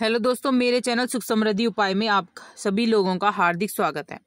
Hello दोस्तों, मेरे channel सुख समृद्धि उपाय में आप सभी लोगों का हार्दिक स्वागत है।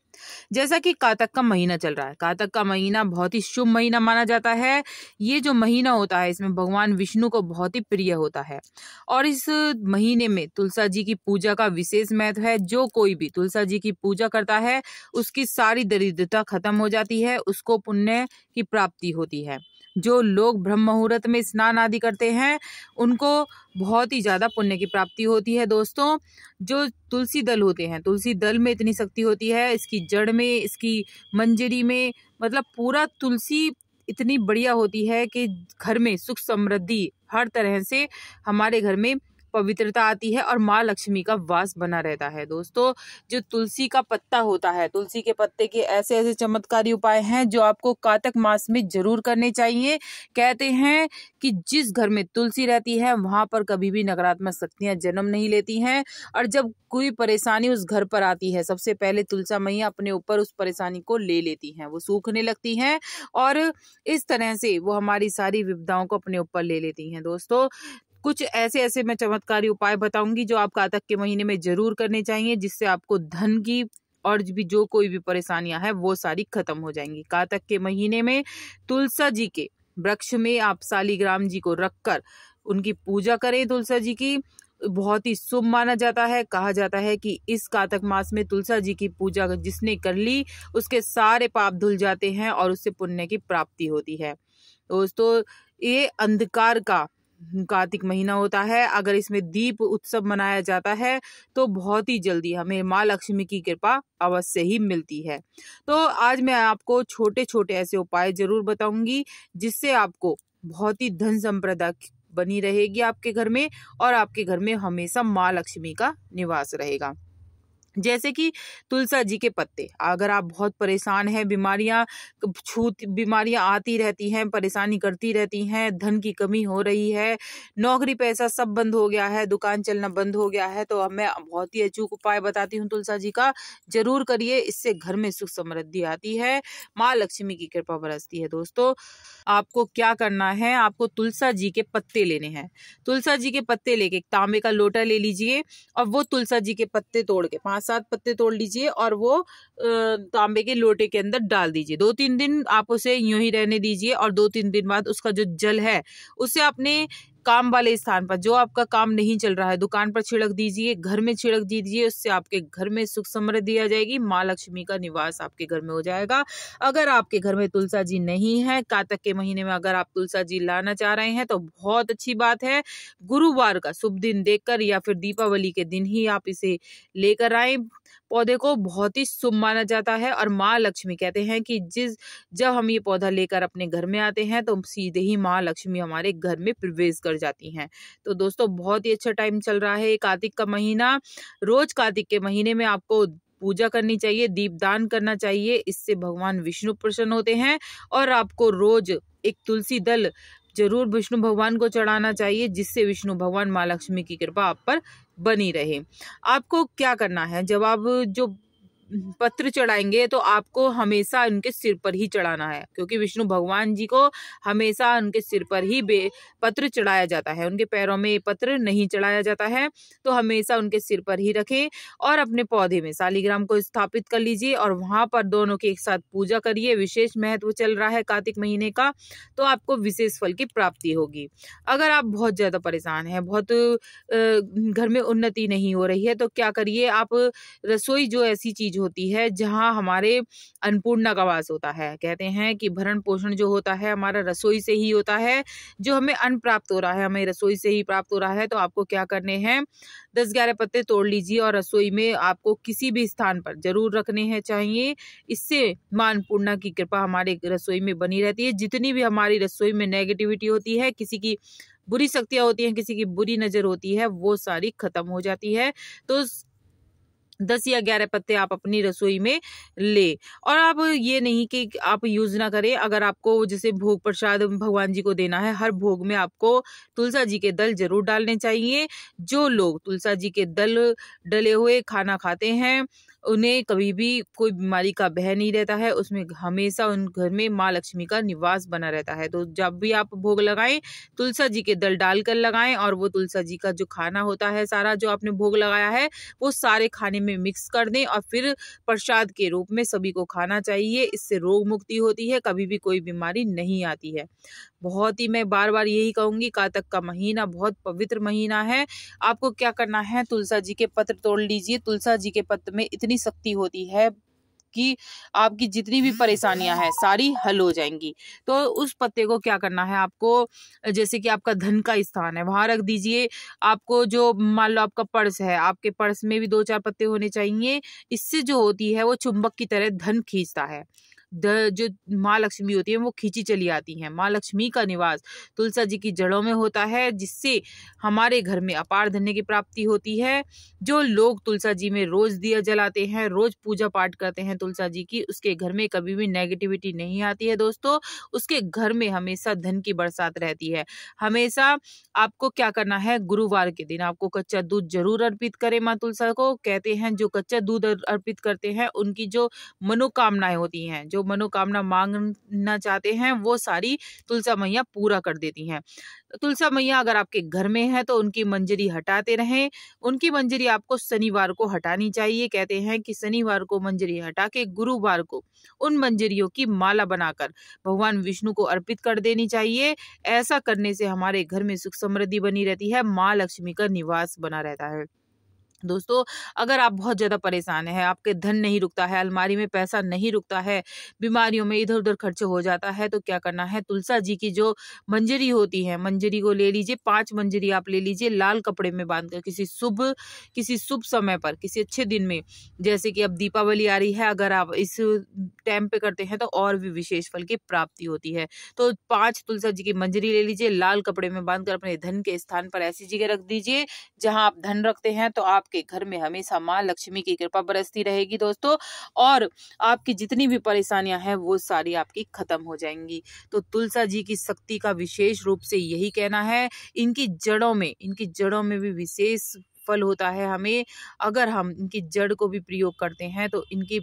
जैसा कि कातक का महीना चल रहा है। कातक का महीना बहुत ही शुभ महीना माना जाता है। ये जो महीना होता है, इसमें भगवान विष्णु को बहुत ही प्रिय होता है। और इस महीने में तुलसा जी की पूजा का विशेष महत्व है। जो कोई भी तुलसा जी की पूजा करता है, उसकी सारी दरिद्रता खत्म हो जाती है। उसको पुण्य की प्राप्ति होती है। जो लोग ब्रह्म मुहूर्त में स्नान आदि करते हैं, उनको बहुत ही ज़्यादा पुण्य की प्राप्ति होती है दोस्तों। जो तुलसी दल होते हैं, तुलसी दल में इतनी शक्ति होती है, इसकी जड़ में, इसकी मंजरी में मतलब पूरा तुलसी इतनी बढ़िया होती है कि घर में सुख समृद्धि हर तरह से हमारे घर में पवित्रता आती है और माँ लक्ष्मी का वास बना रहता है। दोस्तों, जो तुलसी का पत्ता होता है, तुलसी के पत्ते के ऐसे ऐसे चमत्कारी उपाय हैं जो आपको कातक मास में ज़रूर करने चाहिए। कहते हैं कि जिस घर में तुलसी रहती है, वहाँ पर कभी भी नकारात्मक शक्तियाँ जन्म नहीं लेती हैं और जब कोई परेशानी उस घर पर आती है, सबसे पहले तुलसा मैया अपने ऊपर उस परेशानी को ले लेती हैं। वो सूखने लगती हैं और इस तरह से वो हमारी सारी विपदाओं को अपने ऊपर ले लेती हैं। दोस्तों कुछ ऐसे ऐसे मैं चमत्कारी उपाय बताऊँगी जो आप कातक के महीने में ज़रूर करने चाहिए, जिससे आपको धन की और भी जो कोई भी परेशानियाँ हैं, वो सारी खत्म हो जाएँगी। कातक के महीने में तुलसा जी के वृक्ष में आप सालीग्राम जी को रखकर उनकी पूजा करें तुलसा जी की। बहुत ही शुभ माना जाता है, कहा जाता है कि इस कातक मास में तुलसा जी की पूजा जिसने कर ली, उसके सारे पाप धुल जाते हैं और उससे पुण्य की प्राप्ति होती है। दोस्तों, ये अंधकार का कार्तिक महीना होता है, अगर इसमें दीप उत्सव मनाया जाता है तो बहुत ही जल्दी हमें माँ लक्ष्मी की कृपा अवश्य ही मिलती है। तो आज मैं आपको छोटे छोटे ऐसे उपाय ज़रूर बताऊँगी, जिससे आपको बहुत ही धन संप्रदा बनी रहेगी आपके घर में, और आपके घर में हमेशा माँ लक्ष्मी का निवास रहेगा। जैसे कि तुलसा जी के पत्ते। अगर आप बहुत परेशान हैं, बीमारियाँ छूत, बीमारियाँ आती रहती हैं, परेशानी करती रहती हैं, धन की कमी हो रही है, नौकरी, पैसा सब बंद हो गया है, दुकान चलना बंद हो गया है तो अब मैं बहुत ही अचूक उपाय बताती हूँ तुलसा जी का। ज़रूर करिए, इससे घर में सुख समृद्धि आती है, माँ लक्ष्मी की कृपा बरसती है दोस्तों। आपको क्या करना है? आपको तुलसा जी के पत्ते लेने हैं। तुलसा जी के पत्ते लेके तांबे का लोटा ले लीजिए, और वो तुलसा जी के पत्ते तोड़ के, पाँच सात पत्ते तोड़ लीजिए और वो तांबे के लोटे के अंदर डाल दीजिए। दो तीन दिन आप उसे यूँ ही रहने दीजिए और दो तीन दिन बाद उसका जो जल है, उसे अपने काम वाले स्थान पर, जो आपका काम नहीं चल रहा है, दुकान पर छिड़क दीजिए, घर में छिड़क दीजिए, उससे आपके घर में सुख समृद्धि आ जाएगी, माँ लक्ष्मी का निवास आपके घर में हो जाएगा। अगर आपके घर में तुलसा जी नहीं है, कातक के महीने में अगर आप तुलसा जी लाना चाह रहे हैं तो बहुत अच्छी बात है। गुरुवार का शुभ दिन देखकर या फिर दीपावली के दिन ही आप इसे लेकर आए। पौधे को बहुत ही शुभ माना जाता है और माँ लक्ष्मी कहते हैं कि जिस, जब हम ये पौधा लेकर अपने घर में आते हैं तो सीधे ही माँ लक्ष्मी हमारे घर में प्रवेश कर जाती हैं। तो दोस्तों, बहुत ही अच्छा टाइम चल रहा है कार्तिक का महीना। रोज कार्तिक के महीने में आपको पूजा करनी चाहिए, दीपदान करना चाहिए, इससे भगवान विष्णु प्रसन्न होते हैं और आपको रोज एक तुलसी दल ज़रूर विष्णु भगवान को चढ़ाना चाहिए, जिससे विष्णु भगवान माँ लक्ष्मी की कृपा आप पर बनी रहे। आपको क्या करना है? जब आप जो पत्र चढ़ाएँगे तो आपको हमेशा उनके सिर पर ही चढ़ाना है। क्योंकि विष्णु भगवान जी को हमेशा उनके सिर पर ही पत्र चढ़ाया जाता है। उनके पैरों में पत्र नहीं चढ़ाया जाता है तो हमेशा उनके सिर पर ही रखें और अपने पौधे में शालीग्राम को स्थापित कर लीजिए और वहाँ पर दोनों के एक साथ पूजा करिए। विशेष महत्व चल रहा है कार्तिक महीने का तो आपको विशेष फल की प्राप्ति होगी। अगर आप बहुत ज़्यादा परेशान हैं, बहुत घर में उन्नति नहीं हो रही है तो क्या करिए? आप रसोई जो ऐसी चीज़ होती है, जहाँ हमारे अन्नपूर्णा का वास होता है। कहते हैं कि भरण पोषण जो होता है, हमारा रसोई से ही होता है, जो हमें अन्न प्राप्त हो रहा है, हमें रसोई से ही प्राप्त हो रहा है तो आपको क्या करने हैं? दस ग्यारह पत्ते तोड़ लीजिए और रसोई में आपको किसी भी स्थान पर ज़रूर रखने हैं, चाहिए। इससे माँ अन्नपूर्णा की कृपा हमारे रसोई में बनी रहती है। जितनी भी हमारी रसोई में नेगेटिविटी होती है, किसी की बुरी शक्तियाँ होती हैं, किसी की बुरी नज़र होती है, वो सारी खत्म हो जाती है। तो दस या ग्यारह पत्ते आप अपनी रसोई में ले। और आप ये नहीं कि आप यूज़ ना करें। अगर आपको जैसे भोग प्रसाद भगवान जी को देना है, हर भोग में आपको तुलसा जी के दल ज़रूर डालने चाहिए। जो लोग तुलसा जी के दल डले हुए खाना खाते हैं उन्हें कभी भी कोई बीमारी का भय नहीं रहता है। उसमें हमेशा उन घर में माँ लक्ष्मी का निवास बना रहता है। तो जब भी आप भोग लगाएँ, तुलसा जी के दल डालकर लगाएँ और वो तुलसा जी का जो खाना होता है, सारा जो आपने भोग लगाया है, वो सारे खाने में मिक्स कर दें और फिर प्रसाद के रूप में सभी को खाना चाहिए। इससे रोग मुक्ति होती है, कभी भी कोई बीमारी नहीं आती है। बहुत ही मैं बार बार यही कहूँगी, कातक का महीना बहुत पवित्र महीना है। आपको क्या करना है? तुलसा जी के पत्र तोड़ लीजिए। तुलसा जी के पत्र में इतनी शक्ति होती है कि आपकी जितनी भी परेशानियाँ हैं, सारी हल हो जाएँगी। तो उस पत्ते को क्या करना है आपको? जैसे कि आपका धन का स्थान है, वहाँ रख दीजिए। आपको जो मान लो आपका पर्स है, आपके पर्स में भी दो चार पत्ते होने चाहिए। इससे जो होती है, वो चुंबक की तरह धन खींचता है। जो माँ लक्ष्मी होती है, वो खींची चली आती हैं। माँ लक्ष्मी का निवास तुलसा जी की जड़ों में होता है, जिससे हमारे घर में अपार धन्य की प्राप्ति होती है। जो लोग तुलसा जी में रोज दिया जलाते हैं, रोज पूजा पाठ करते हैं तुलसा जी की, उसके घर में कभी भी नेगेटिविटी नहीं आती है दोस्तों। उसके घर में हमेशा धन की बरसात रहती है। हमेशा आपको क्या करना है? गुरुवार के दिन आपको कच्चा दूध ज़रूर अर्पित करें माँ तुलसा को। कहते हैं, जो कच्चा दूध अर्पित करते हैं, उनकी जो मनोकामनाएँ होती हैं, जो मनोकामना मांगना चाहते हैं, वो सारी तुलसा मैया पूरा कर देती हैं। तुलसा मैया अगर आपके घर में है तो उनकी मंजरी हटाते रहें। उनकी मंजरी आपको शनिवार को हटानी चाहिए। कहते हैं कि शनिवार को मंजरी हटा के गुरुवार को उन मंजरियों की माला बनाकर भगवान विष्णु को अर्पित कर देनी चाहिए। ऐसा करने से हमारे घर में सुख समृद्धि बनी रहती है। माँ लक्ष्मी का निवास बना रहता है। दोस्तों, अगर आप बहुत ज़्यादा परेशान हैं, आपके धन नहीं रुकता है, अलमारी में पैसा नहीं रुकता है, बीमारियों में इधर उधर खर्च हो जाता है तो क्या करना है? तुलसा जी की जो मंजरी होती है, मंजरी को ले लीजिए, पाँच मंजरी आप ले लीजिए लाल कपड़े में बाँध कर किसी शुभ किसी शुभ समय पर, किसी अच्छे दिन में। जैसे कि अब दीपावली आ रही है, अगर आप इस टाइम पे करते हैं तो और भी विशेष फल की प्राप्ति होती है। तो पाँच तुलसा जी की मंजरी ले लीजिए, लाल कपड़े में बाँध कर अपने धन के स्थान पर ऐसी जगह रख दीजिए, जहाँ आप धन रखते हैं तो आप आपके घर में हमेशा माँ लक्ष्मी की कृपा बरसती रहेगी दोस्तों, और आपकी जितनी भी परेशानियाँ हैं, वो सारी आपकी खत्म हो जाएँगी। तो तुलसा जी की शक्ति का विशेष रूप से यही कहना है, इनकी जड़ों में, इनकी जड़ों में भी विशेष फल होता है हमें, अगर हम इनकी जड़ को भी प्रयोग करते हैं तो इनकी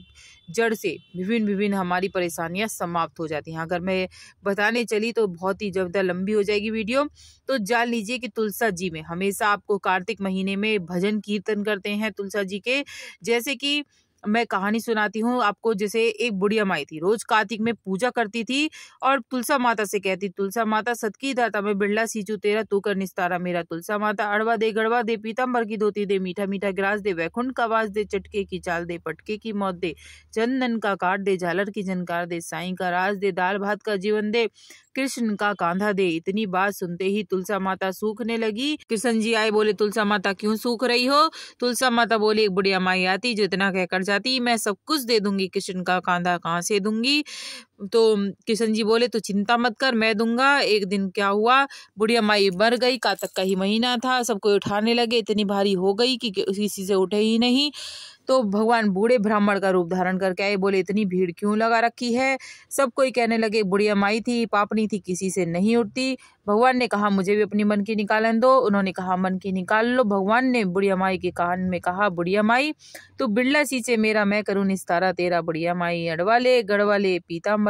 जड़ से विभिन्न विभिन्न हमारी परेशानियाँ समाप्त हो जाती हैं। अगर मैं बताने चली तो बहुत ही ज़्यादा लंबी हो जाएगी वीडियो। तो जान लीजिए कि तुलसा जी में, हमेशा आपको कार्तिक महीने में भजन कीर्तन करते हैं तुलसा जी के। जैसे कि मैं कहानी सुनाती हूँ। आपको जैसे एक बुढ़िया माई थी। रोज कार्तिक में पूजा करती थी और तुलसा माता से कहती, तुलसा माता, सतकी दाता, मैं बिरला सींचू, तेरा तू कर निस्तारा, मेरा तुलसा माता, अड़वा दे, गड़वा दे पीतम्बर की धोती दे, मीठा मीठा गिरास दे, वैकुंठ का वास दे, चटके की चाल दे, पटके की मौत दे, चंदन का काट दे, झालर की झनकार दे, साई का राज दे दाल भात का जीवन दे कृष्ण का कांधा दे। इतनी बात सुनते ही तुलसा माता सूखने लगी। कृष्ण जी आए, बोले, तुलसा माता, क्यों सूख रही हो? तुलसा माता बोली, एक बुढ़िया माई आती, जो इतना कहकर जाती, मैं सब कुछ दे दूँगी, कृष्ण का कांधा कहाँ से दूँगी? तो किशन जी बोले तो चिंता मत कर, मैं दूँगा। एक दिन क्या हुआ? बुढ़िया माई मर गई, कातक का ही महीना था। सबको उठाने लगे, इतनी भारी हो गई कि किसी से उठे ही नहीं। तो भगवान बूढ़े ब्राह्मण का रूप धारण करके आए। बोले, इतनी भीड़ क्यों लगा रखी है? सब कोई कहने लगे, बुढ़िया माई थी, पापनी थी, किसी से नहीं उठती। भगवान ने कहा, मुझे भी अपनी मन की निकालन दो। उन्होंने कहा, मन की निकाल लो। भगवान ने बुढ़िया माई के कान में कहा, बुढ़िया माई तो बिरला सींचे मेरा मैं करूँ निस्तारा। तेरा बुढ़िया माई अड़वा ले, गड़वा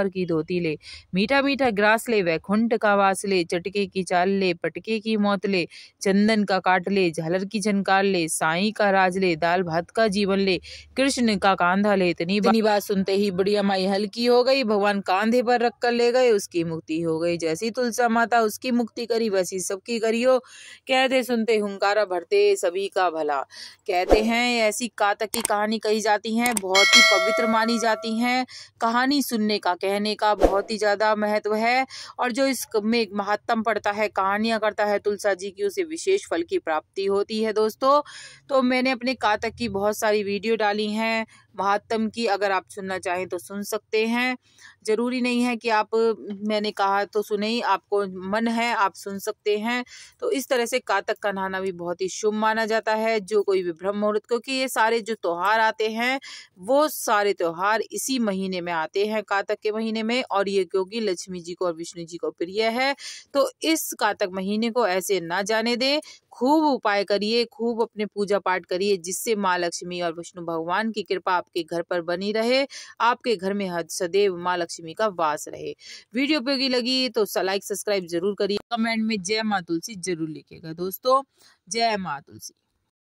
ले की धोती ले। मीठा मीठा ग्रास ले वैकुंठ का वास ले, चटके की चाल ले, पटके की मौत ले, चंदन का काट ले, झालर की झनकार ले, साई का राज ले, दाल भात का जीवन ले, कृष्ण का कांधा ले, इतनी बात सुनते ही बुढ़िया माई हल्की हो गई, भगवान कांधे पर रख कर ले गए, उसकी मुक्ति हो गई। जैसी तुलसा माता उसकी मुक्ति करी, वैसी सबकी करियो कहते सुनते हुंकारा भरते सभी का भला। कहते हैं, ऐसी कातक की कहानी कही जाती है, बहुत ही पवित्र मानी जाती है। कहानी सुनने का कहने का बहुत ही ज़्यादा महत्व है। और जो इस में महत्तम पड़ता है, कहानियाँ करता है तुलसा जी की, उसे विशेष फल की प्राप्ति होती है, दोस्तों। तो मैंने अपने कातक की बहुत सारी वीडियो डाली हैं। महात्म की अगर आप सुनना चाहें तो सुन सकते हैं। ज़रूरी नहीं है कि आप, मैंने कहा तो सुने ही, आपको मन है, आप सुन सकते हैं। तो इस तरह से कातक का नहाना भी बहुत ही शुभ माना जाता है, जो कोई भी ब्रह्म मुहूर्त, क्योंकि ये सारे जो त्योहार आते हैं, वो सारे त्योहार इसी महीने में आते हैं, कातक के महीने में, और ये क्योंकि लक्ष्मी जी को और विष्णु जी को प्रिय है तो इस कातक महीने को ऐसे ना जाने दें। खूब उपाय करिए, खूब अपने पूजा पाठ करिए, जिससे माँ लक्ष्मी और विष्णु भगवान की कृपा आपके घर पर बनी रहे, आपके घर में सदैव माँ लक्ष्मी का वास रहे। वीडियो उपयोगी लगी तो लाइक, सब्सक्राइब ज़रूर करिए। कमेंट में जय माँ तुलसी ज़रूर लिखेगा दोस्तों। जय माँ तुलसी।